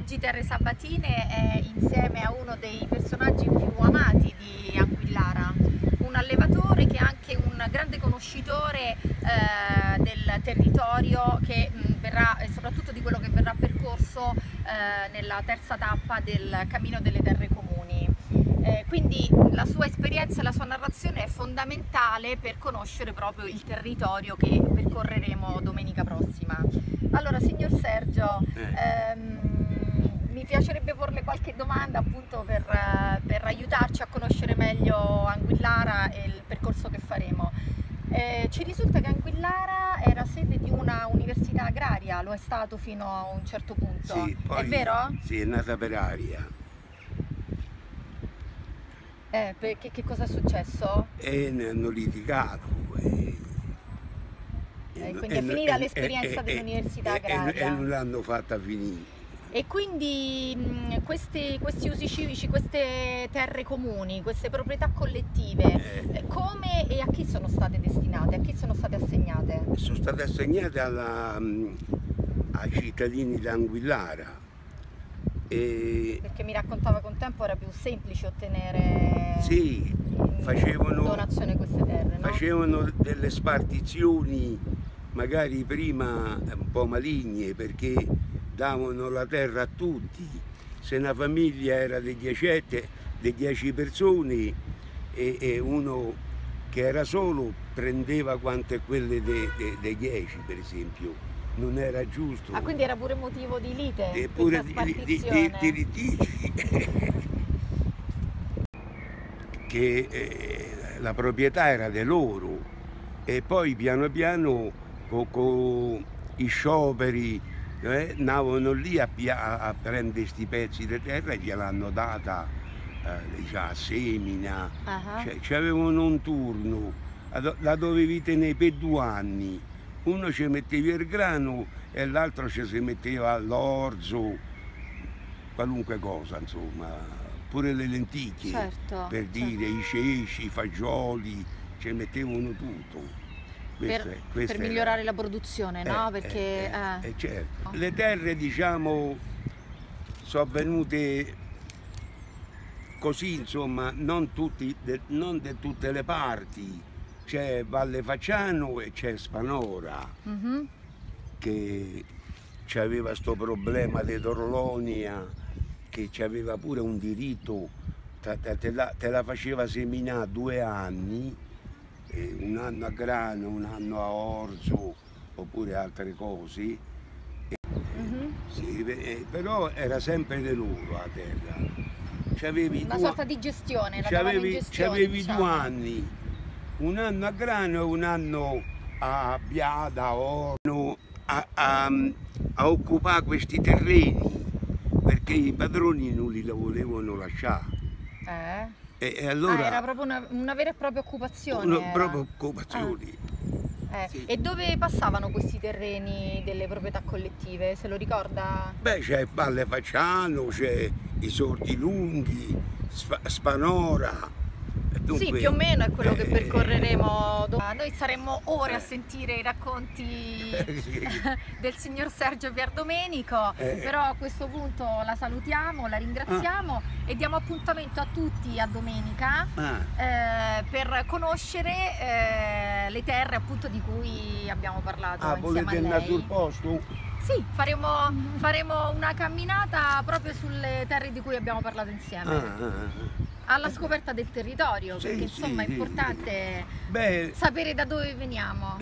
Oggi Terre Sabatine è insieme a uno dei personaggi più amati di Anguillara, un allevatore che è anche un grande conoscitore eh, del territorio che mh, verrà, e soprattutto di quello che verrà percorso eh, nella terza tappa del Cammino delle Terre Comuni. Eh, quindi la sua esperienza e la sua narrazione è fondamentale per conoscere proprio il territorio che percorreremo domenica prossima. Allora, signor Sergio, Eh. Mi piacerebbe porle qualche domanda appunto per, eh, per aiutarci a conoscere meglio Anguillara e il percorso che faremo. Eh, ci risulta che Anguillara era sede di una università agraria, lo è stato fino a un certo punto. Sì, poi- è vero? Sì, è nata per aria. Eh, perché che cosa è successo? E ne hanno litigato. E, Eh, quindi è finita l'esperienza dell'università e- e- agraria. E non l'hanno fatta finire. E quindi mh, questi, questi usi civici, queste terre comuni, queste proprietà collettive, Eh. eh, come e a chi sono state destinate, a chi sono state assegnate? Sono state assegnate alla, ai cittadini d'Anguillara. E Perché mi raccontava un tempo era più semplice ottenere sì, facevano- donazione queste terre, no? facevano delle spartizioni magari prima un po' maligne perché davano la terra a tutti. Se una famiglia era di 10, di 10 persone e, e uno che era solo prendeva quante quelle dei 10 per esempio, non era giusto. Ah, quindi era pure motivo di lite, Eppure questa di, di, di, di litigi che eh, la proprietà era di loro e poi piano piano con i scioperi eh, andavano lì a, a prendere questi pezzi di terra e gliel'hanno data eh, diciamo, a semina Ah, cioè, c'avevano un turno, la do- la dovevi tenere per due anni. Uno ci metteva il grano e l'altro ci si metteva l'orzo, qualunque cosa, insomma, pure le lenticchie, Certo, per certo. dire i ceci, i fagioli, ci mettevano tutto. Questa per, questa per migliorare la produzione, no? eh, Perché eh, eh, eh, certo. Le terre, diciamo, sono venute così, insomma, non, tutti, de- non di tutte le parti. C'è Valle Facciano e c'è Spanora mhm. che aveva questo problema di Torlonia, che aveva pure un diritto, te, te- te la, te la faceva seminare due anni, eh, un anno a grano, un anno a orzo oppure altre cose. Mhm. Sì, eh, però era sempre di loro la terra. C'avevi una due- sorta di gestione, la c'avevi, gestione, c'avevi diciamo. due anni, un anno a grano e un anno a biada, a orno, a, a- a occupare questi terreni, perché i padroni non li volevano lasciare. Eh? E, e Ah, allora era proprio una, una vera e propria occupazione. una proprio occupazioni. Eh, sì. E dove passavano questi terreni delle proprietà collettive? Se lo ricorda? Beh, c'è Valle Facciano, c'è i Sordi Lunghi, Spa- Spanora. e sì, dunque, più o meno è quello che eh, percorreremo. do- Saremmo ore a sentire i racconti del signor Sergio Pierdomenico, Eh. però a questo punto la salutiamo, la ringraziamo e diamo appuntamento a tutti a domenica Ah, eh, per conoscere eh, le terre appunto di cui abbiamo parlato ah, volete a andare sul posto? Sì, faremo, faremo una camminata proprio sulle terre di cui abbiamo parlato insieme, Ah, ah, ah. alla scoperta del territorio, Sì, perché sì, insomma è sì. importante Beh, sapere da dove veniamo.